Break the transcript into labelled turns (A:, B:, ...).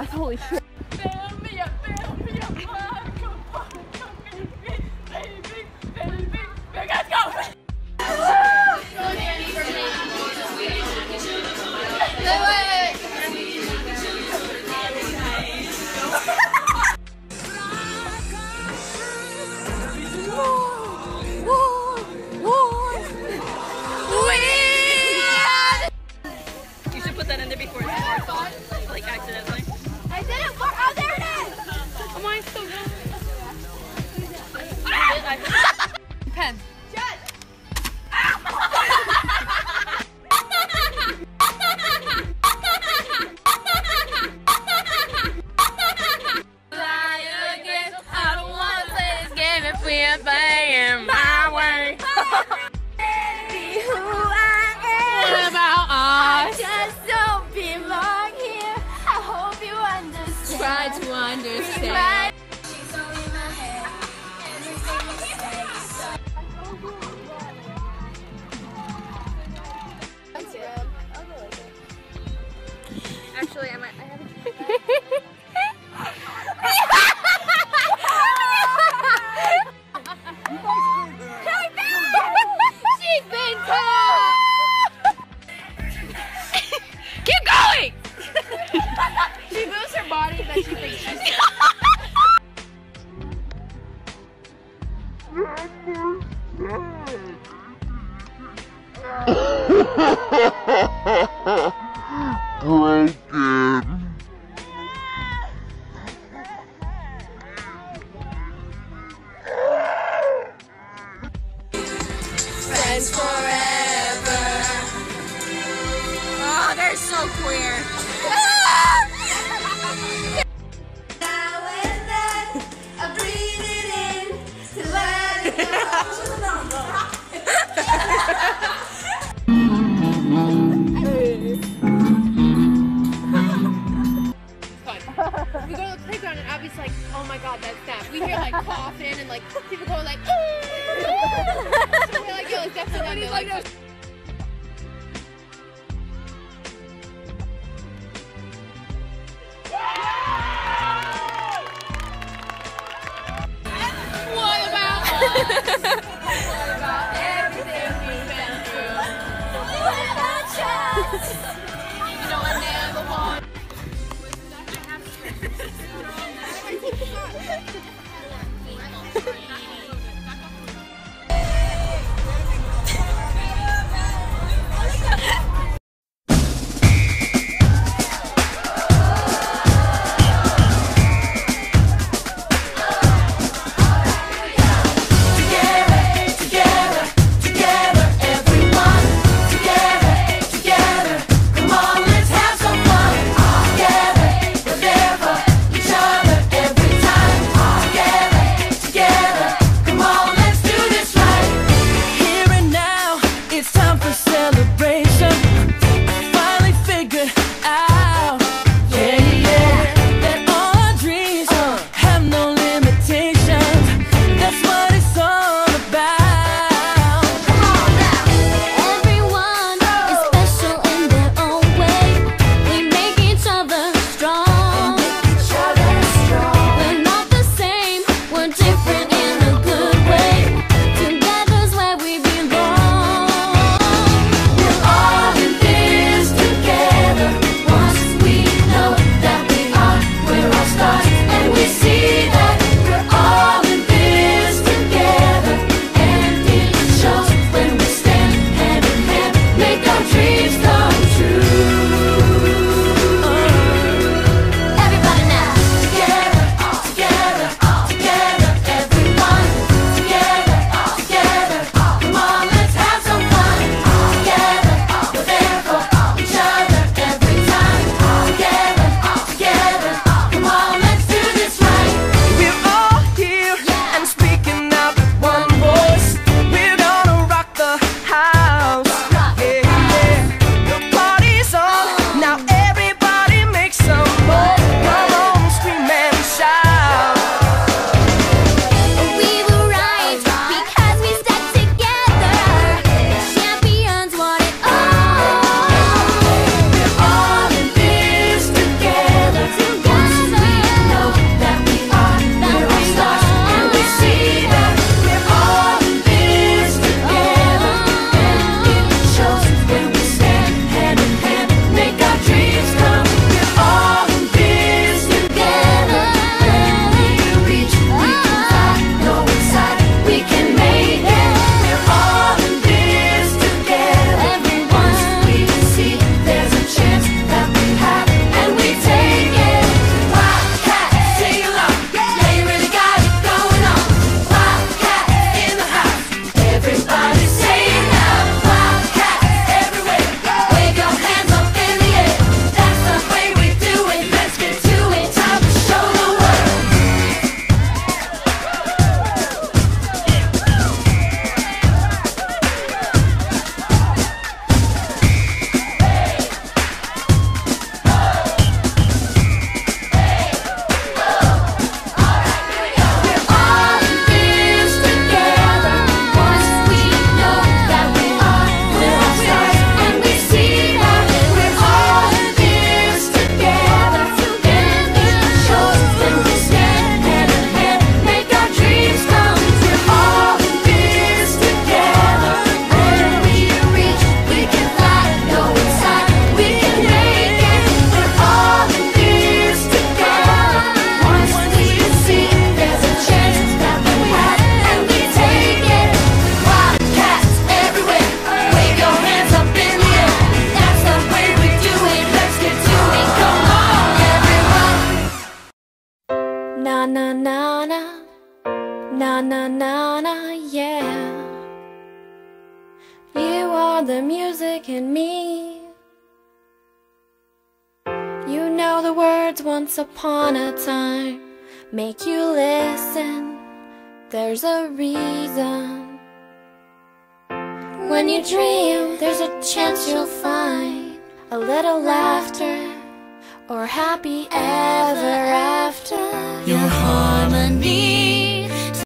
A: breath. Holy shit.
B: Game if we ain't playing my way. What about us?
A: Just don't belong here. I hope you understand.
B: Try to understand.
A: Actually, I might. I haven't. She's
B: that
A: she thinks she's the Abby's like, oh my god, that's that. We hear like coughing and like people go like, so we're like, yo, it's definitely not like,
B: What about us?
C: dreams na na, yeah. You are the music in me. You know the words once upon a time make you listen. There's a reason. When you dream, there's a chance you'll find a little laughter or happy ever after.
D: Your harmony